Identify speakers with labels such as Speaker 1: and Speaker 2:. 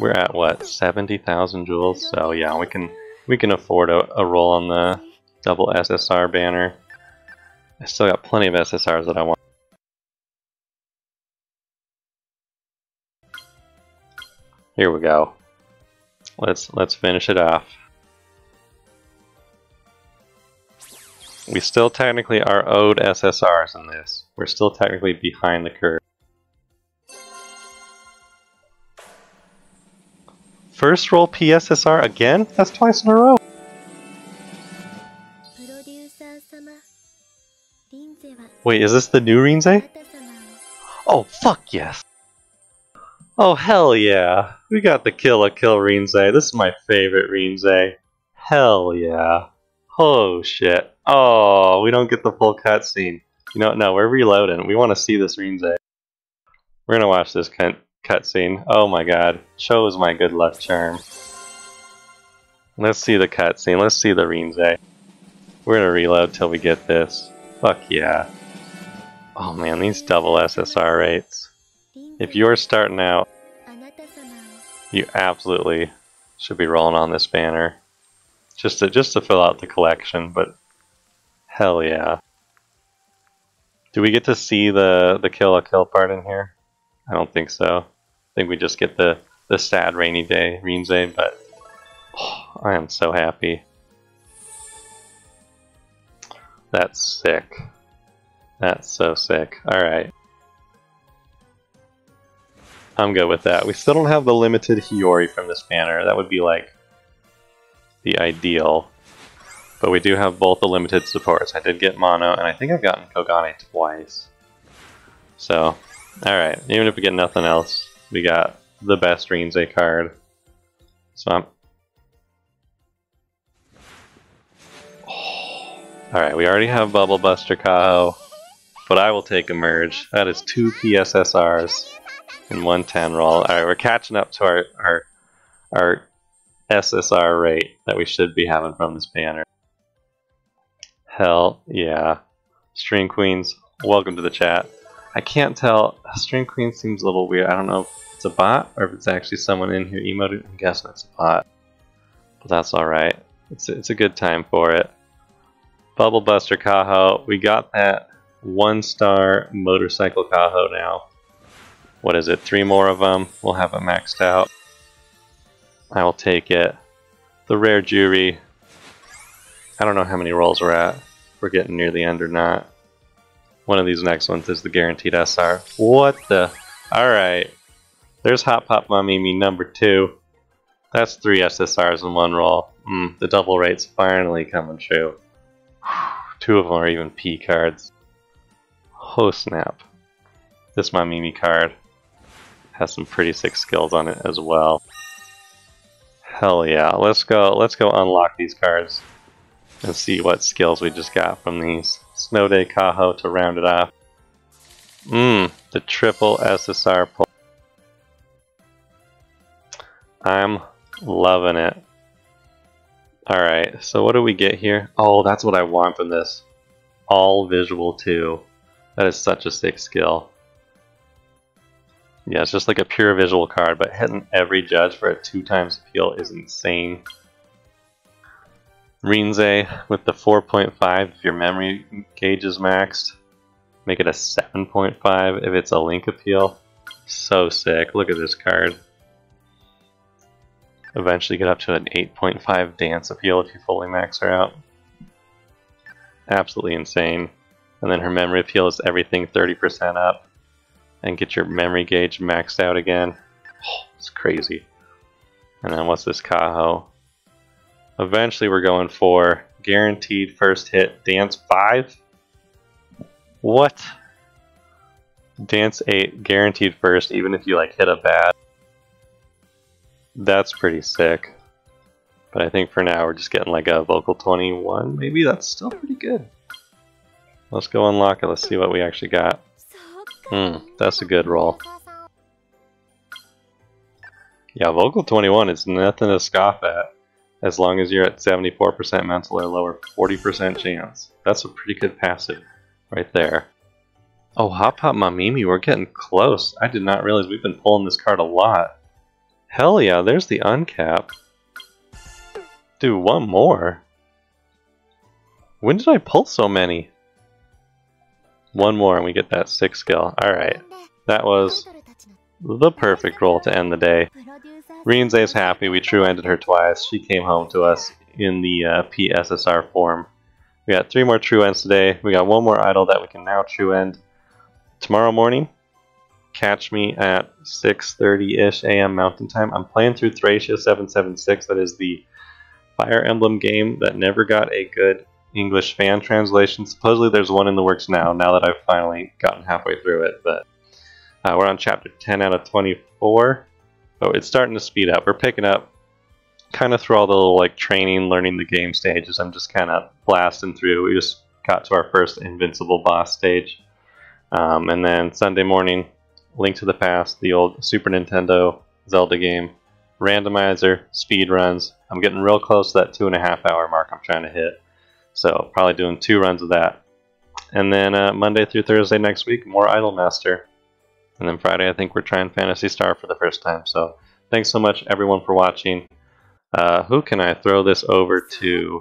Speaker 1: We're at what, 70,000 jewels? So yeah, we can we can afford a, a roll on the double SSR banner. I still got plenty of SSRs that I want. Here we go. Let's let's finish it off. We still technically are owed SSRs in this. We're still technically behind the curve. First roll PSSR again? That's twice in a row. Wait, is this the new Rinze? Oh, fuck yes! Oh, hell yeah! We got the Kill a Kill Rinze. This is my favorite Rinze. Hell yeah. Oh shit. Oh, we don't get the full cutscene. You know, no, we're reloading. We want to see this Rinze. We're gonna watch this Kent cutscene. Oh my god. Chose my good luck charm. Let's see the cutscene. Let's see the Rinze. We're gonna reload till we get this. Fuck yeah. Oh man, these double SSR rates. If you're starting out, you absolutely should be rolling on this banner. Just to, just to fill out the collection, but hell yeah. Do we get to see the, the kill a kill part in here? I don't think so. I think we just get the the sad rainy day Rinze, but oh, I am so happy. That's sick. That's so sick. All right. I'm good with that. We still don't have the limited Hiori from this banner. That would be like the ideal. But we do have both the limited supports. I did get Mano, and I think I've gotten Kogane twice. So, alright. Even if we get nothing else, we got the best Rinze card. So I'm... Alright, we already have Bubble Buster Kaho, but I will take a merge. That is two PSSRs in 110 roll. Alright, we're catching up to our, our our SSR rate that we should be having from this banner. Hell yeah. String Queens, welcome to the chat. I can't tell, String Queen seems a little weird. I don't know if it's a bot or if it's actually someone in here emoting. I'm guessing it's a bot. But that's alright. It's, it's a good time for it. Bubble Buster Kaho, we got that one star motorcycle Kaho now what is it, three more of them. We'll have it maxed out. I will take it. The rare Juri. I don't know how many rolls we're at. We're getting near the end or not. One of these next ones is the guaranteed SR. What the? Alright. There's Hot Pop Mamimi number two. That's three SSRs in one roll. Mm, the double rate's finally coming true. Two of them are even P cards. Oh snap. This Mamimi card has some pretty sick skills on it as well. Hell yeah, let's go let's go unlock these cards and see what skills we just got from these. Snow Day Kaho to round it off. Mmm, the triple SSR pull. I'm loving it. Alright, so what do we get here? Oh, that's what I want from this. All visual too. That is such a sick skill. Yeah, it's just like a pure visual card, but hitting every judge for a two times appeal is insane. Rinze with the 4.5 if your memory gauge is maxed. Make it a 7.5 if it's a link appeal. So sick. Look at this card. Eventually get up to an 8.5 dance appeal if you fully max her out. Absolutely insane. And then her memory appeal is everything 30% up and get your memory gauge maxed out again. Oh, it's crazy. And then what's this Kaho? Eventually we're going for guaranteed first hit dance 5. What? Dance 8 guaranteed first even if you like hit a bad. That's pretty sick. But I think for now we're just getting like a vocal 21. Maybe that's still pretty good. Let's go unlock it. Let's see what we actually got. Hmm, that's a good roll. Yeah, vocal 21 is nothing to scoff at. As long as you're at 74% mental or lower, 40% chance. That's a pretty good passive right there. Oh, Hop Hop Mamimi, we're getting close. I did not realize we've been pulling this card a lot. Hell yeah, there's the uncap. Do one more. When did I pull so many? One more and we get that six skill. Alright, that was the perfect roll to end the day. Rinze's happy we true ended her twice. She came home to us in the uh, PSSR form. We got three more true ends today. We got one more idol that we can now true end. Tomorrow morning, catch me at 6.30ish a.m. Mountain Time. I'm playing through Thracia 776. That is the Fire Emblem game that never got a good English fan translation. Supposedly there's one in the works now, now that I've finally gotten halfway through it. But uh, we're on chapter 10 out of 24. Oh, it's starting to speed up. We're picking up kind of through all the little like training, learning the game stages. I'm just kind of blasting through. We just got to our first invincible boss stage. Um, and then Sunday morning, Link to the Past, the old Super Nintendo Zelda game, randomizer, speed runs. I'm getting real close to that two and a half hour mark I'm trying to hit. So probably doing two runs of that. And then uh, Monday through Thursday next week, more Idolmaster. And then Friday, I think we're trying Phantasy Star for the first time. So thanks so much, everyone, for watching. Uh, who can I throw this over to?